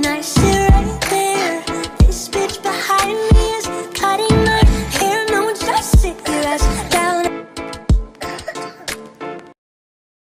and I share.